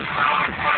Oh, my God.